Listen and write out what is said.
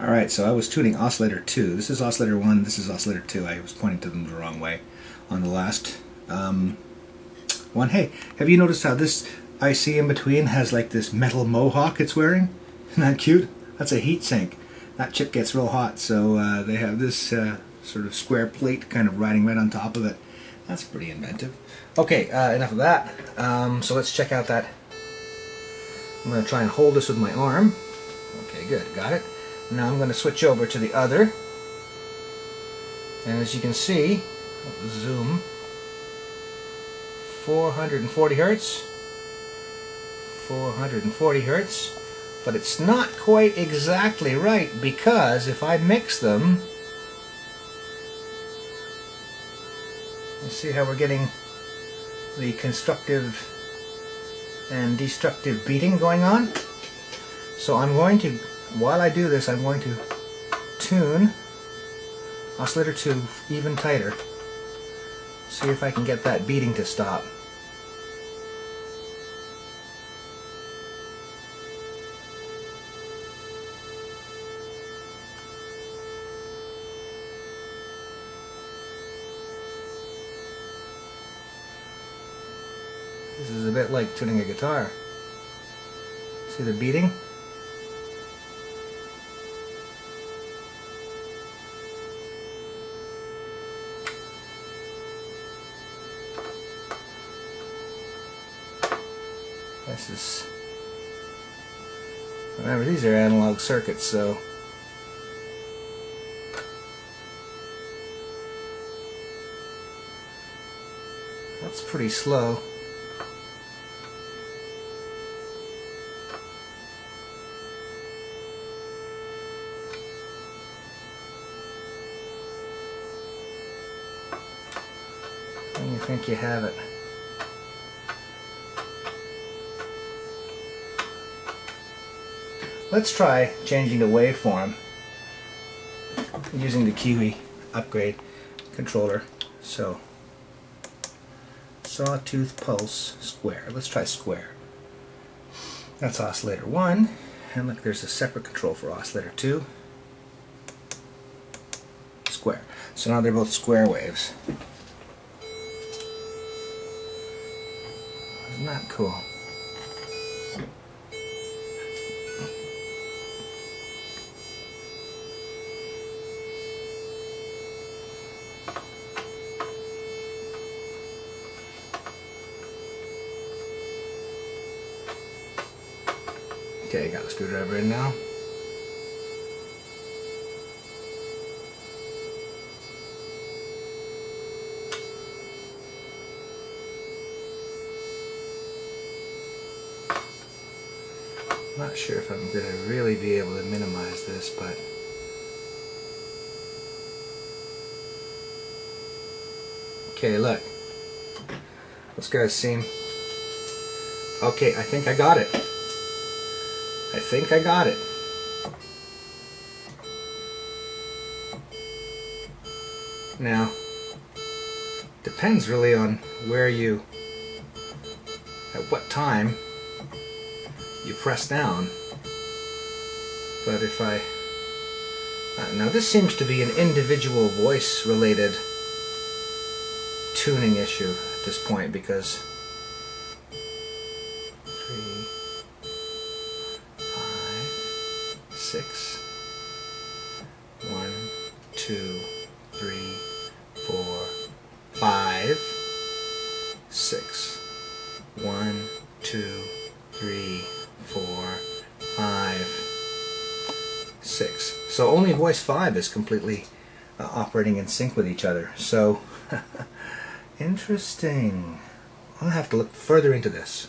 Alright, so I was tuning oscillator 2. This is oscillator 1, this is oscillator 2. I was pointing to them the wrong way on the last um, one. Hey, have you noticed how this IC in between has like this metal mohawk it's wearing? Isn't that cute? That's a heat sink. That chip gets real hot, so uh, they have this uh, sort of square plate kind of riding right on top of it. That's pretty inventive. Okay, uh, enough of that. Um, so let's check out that. I'm going to try and hold this with my arm. Okay, good. Got it. Now I'm going to switch over to the other. And as you can see, zoom, 440 hertz, 440 hertz, but it's not quite exactly right because if I mix them, you see how we're getting the constructive and destructive beating going on? So I'm going to while I do this, I'm going to tune oscillator 2 even tighter. See if I can get that beating to stop. This is a bit like tuning a guitar. See the beating? This is... Remember, these are analog circuits, so... That's pretty slow. You think you have it. Let's try changing the waveform using the Kiwi upgrade controller. So, sawtooth pulse square. Let's try square. That's oscillator 1. And look, there's a separate control for oscillator 2. Square. So now they're both square waves. Isn't that cool? Okay, I got the screwdriver in now. Not sure if I'm going to really be able to minimize this, but Okay, look. Those guys seem... Okay, I think I got it. I think I got it. Now, depends really on where you, at what time you press down. But if I, uh, now this seems to be an individual voice related tuning issue at this point because six. One, two, three, four, five, six. One, two, three, four, five, six. So only voice five is completely uh, operating in sync with each other. So, interesting. I'll have to look further into this.